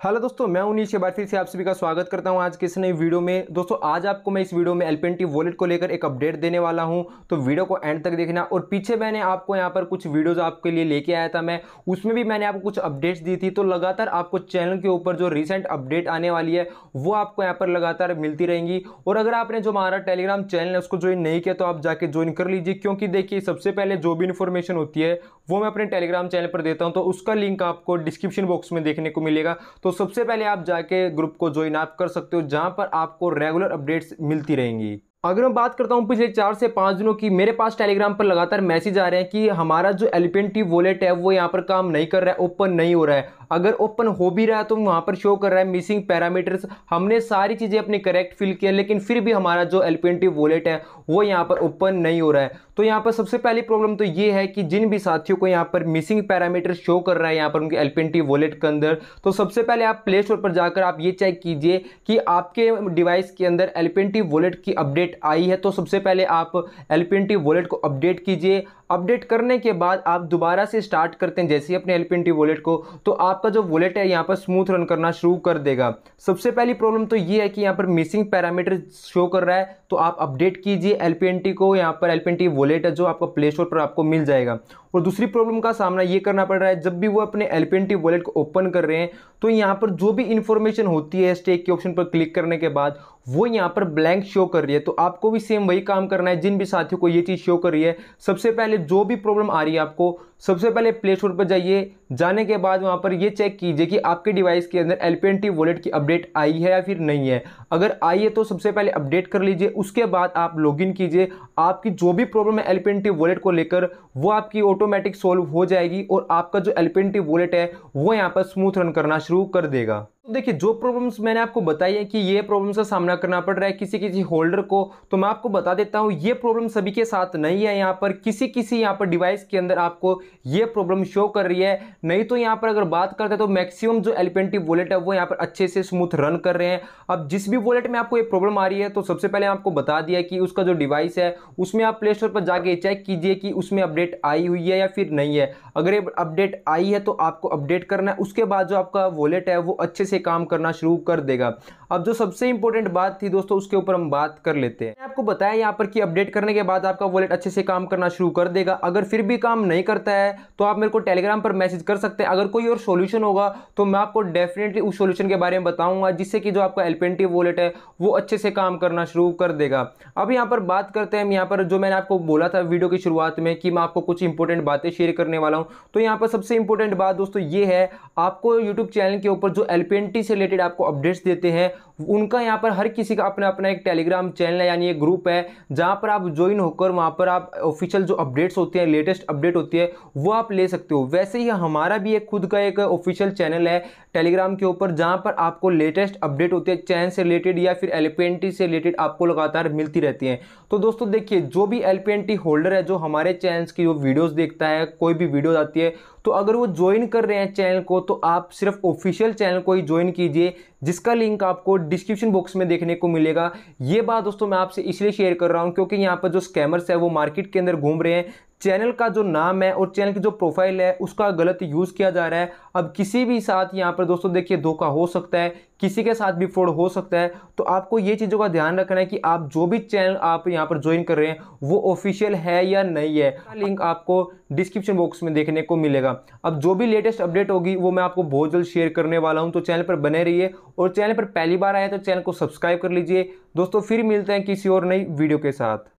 Hello दोस्तों, मैं उन्नीस के बाद फिर से आप सभी का स्वागत करता हूँ आज के इस नई वीडियो में। दोस्तों, आज आपको मैं इस वीडियो में एलपेंटी वॉलेट को लेकर एक अपडेट देने वाला हूँ। तो वीडियो को एंड तक देखना और पीछे मैंने आपको यहाँ पर कुछ वीडियोस आपके लिए लेके आया था मैं। उसमें भी मैंने आपको कुछ अपडेट्स दी थी तो लगातार आपको चैनल के ऊपर जो रिसेंट अपडेट आने वाली है, वो आपको यहाँ पर लगातार मिलती रहेंगी। और अगर आपने जो हमारा टेलीग्राम चैनल है, उसको ज्वाइन नहीं किया तो आप जाके ज्वाइन कर लीजिए, क्योंकि देखिए, सबसे पहले जो भी इन्फॉर्मेशन होती है, वो मैं अपने टेलीग्राम चैनल पर देता हूँ तो उसका लिंक आपको डिस्क्रिप्शन बॉक्स में देखने को मिलेगा। तो सबसे पहले आप जाके ग्रुप को ज्वाइन आप कर सकते हो, जहाँ पर आपको रेगुलर अपडेट्स मिलती रहेंगी। अगर मैं बात करता हूँ पिछले चार से पाँच दिनों की, मेरे पास टेलीग्राम पर लगातार मैसेज आ रहे हैं कि हमारा जो एलिपेंटी वॉलेट है, वो यहाँ पर काम नहीं कर रहा है ओपन नहीं हो रहा है। अगर ओपन हो भी रहा है तो वहाँ पर शो कर रहा है मिसिंग पैरामीटर्स हमने सारी चीज़ें अपनी करेक्ट फिल किया लेकिन फिर भी हमारा जो एलपीएनटी वॉलेट है, वो यहाँ पर ओपन नहीं हो रहा है। तो यहाँ पर सबसे पहली प्रॉब्लम तो ये है कि जिन भी साथियों को यहाँ पर मिसिंग पैरामीटर शो कर रहा है, यहाँ पर उनके एलपीएनटी वॉलेट के अंदर तो सबसे पहले आप प्ले स्टोर पर जाकर आप ये चेक कीजिए कि आपके डिवाइस के अंदर एलपीएनटी वॉलेट की अपडेट आई है तो सबसे पहले आप एलपीएनटी वॉलेट को अपडेट कीजिए। अपडेट करने के बाद आप दोबारा से स्टार्ट करते हैं जैसे ही अपने एलपीएनटी वॉलेट को तो आपका जो वॉलेट है यहाँ पर स्मूथ रन करना शुरू कर देगा। सबसे पहली प्रॉब्लम तो ये है कि यहाँ पर मिसिंग पैरामीटर शो कर रहा है तो आप अपडेट कीजिए एलपीएनटी को। यहाँ पर एलपीएनटी वॉलेट है जो आपका प्ले स्टोर पर आपको मिल जाएगा। और दूसरी प्रॉब्लम का सामना ये करना पड़ रहा है, जब भी वो अपने एलपीएनटी वॉलेट को ओपन कर रहे हैं तो यहाँ पर जो भी इंफॉर्मेशन होती है स्टेक के ऑप्शन पर क्लिक करने के बाद वो यहाँ पर ब्लैंक शो कर रही है तो आपको भी सेम वही काम करना है, जिन भी साथियों को ये चीज़ शो कर रही है। सबसे पहले जो भी प्रॉब्लम आ रही है आपको, सबसे पहले प्ले स्टोर पर जाइए। जाने के बाद वहाँ पर ये चेक कीजिए कि आपके डिवाइस के अंदर एल पी वॉलेट की अपडेट आई है या फिर नहीं है। अगर आई है तो सबसे पहले अपडेट कर लीजिए, उसके बाद आप लॉगिन कीजिए। आपकी जो भी प्रॉब्लम है एल पी वॉलेट को लेकर, वो आपकी ऑटोमेटिक सॉल्व हो जाएगी और आपका जो एल पी वॉलेट है, वो यहाँ पर स्मूथ रन करना शुरू कर देगा। देखिए, जो प्रॉब्लम्स मैंने आपको बताई है कि ये प्रॉब्लम्स का सामना करना पड़ रहा है किसी किसी होल्डर को तो मैं आपको बता देता हूँ, ये प्रॉब्लम सभी के साथ नहीं है यहाँ पर। किसी किसी यहाँ पर डिवाइस के अंदर आपको ये प्रॉब्लम शो कर रही है। नहीं तो यहाँ पर अगर बात करते हैं तो मैक्सिमम जो एलपेंटी वॉलेट है वो यहाँ पर अच्छे से स्मूथ रन कर रहे हैं। अब जिस भी वॉलेट में आपको ये प्रॉब्लम आ रही है तो सबसे पहले आपको बता दिया कि उसका जो डिवाइस है, उसमें आप प्ले स्टोर पर जाके चेक कीजिए कि उसमें अपडेट आई हुई है या फिर नहीं है। अगर अपडेट आई है तो आपको अपडेट करना है। उसके बाद जो आपका वॉलेट है, वो अच्छे से काम करना शुरू कर देगा। अब जो सबसे इंपॉर्टेंट बात थी दोस्तों, उसके ऊपर हम बात कर लेते हैं। आपको बताया यहाँ पर कि अपडेट करने के बाद आपका वॉलेट अच्छे से काम करना शुरू कर देगा। अगर फिर भी काम नहीं करता है तो आप मेरे को टेलीग्राम पर मैसेज कर सकते हैं। अगर कोई और सोल्यूशन होगा तो मैं आपको डेफिनेटली उस सोल्यूशन के बारे में बताऊँगा, जिससे कि जो आपका एलपेंटी वॉलेट है, वो अच्छे से काम करना शुरू कर देगा। अब यहाँ पर बात करते हैं यहाँ पर, जो मैंने आपको बोला था वीडियो की शुरुआत में कि मैं आपको कुछ इंपॉर्टेंट बातें शेयर करने वाला हूँ। तो यहाँ पर सबसे इंपॉर्टेंट बात दोस्तों ये है, आपको यूट्यूब चैनल के ऊपर जो एलपेंटी से रिलेटेड आपको अपडेट्स देते हैं उनका यहाँ पर हर किसी का अपना अपना एक टेलीग्राम चैनल है, यानी एक ग्रुप है, जहाँ पर आप ज्वाइन होकर वहाँ पर आप ऑफिशियल जो अपडेट्स होती हैं लेटेस्ट अपडेट होती है, वो आप ले सकते हो। वैसे ही हमारा भी एक खुद का एक ऑफिशियल चैनल है टेलीग्राम के ऊपर, जहाँ पर आपको लेटेस्ट अपडेट होती है चैन से रिलेटेड या फिर एलपीएनटी से रिलेटेड आपको लगातार मिलती रहती हैं। तो दोस्तों, देखिए, जो भी एलपीएनटी होल्डर है, जो हमारे चैनल्स की जो वीडियोज़ देखता है, कोई भी वीडियो आती है तो अगर वो ज्वाइन कर रहे हैं चैनल को तो आप सिर्फ़ ऑफिशियल चैनल को ही ज्वाइन कीजिए, जिसका लिंक आपको डिस्क्रिप्शन बॉक्स में देखने को मिलेगा। ये बात दोस्तों मैं आपसे इसलिए शेयर कर रहा हूँ क्योंकि यहाँ पर जो स्कैमर्स है वो मार्केट के अंदर घूम रहे हैं। चैनल का जो नाम है और चैनल की जो प्रोफ़ाइल है, उसका गलत यूज़ किया जा रहा है। अब किसी भी साथ यहाँ पर दोस्तों देखिए, धोखा हो सकता है, किसी के साथ भी फ्रॉड हो सकता है। तो आपको ये चीज़ों का ध्यान रखना है कि आप जो भी चैनल आप यहाँ पर ज्वाइन कर रहे हैं, वो ऑफिशियल है या नहीं है। लिंक आपको डिस्क्रिप्शन बॉक्स में देखने को मिलेगा। अब जो भी लेटेस्ट अपडेट होगी, वो मैं आपको बहुत जल्द शेयर करने वाला हूँ। तो चैनल पर बने रहिए और चैनल पर पहली बार आए तो चैनल को सब्सक्राइब कर लीजिए। दोस्तों, फिर मिलते हैं किसी और नई वीडियो के साथ।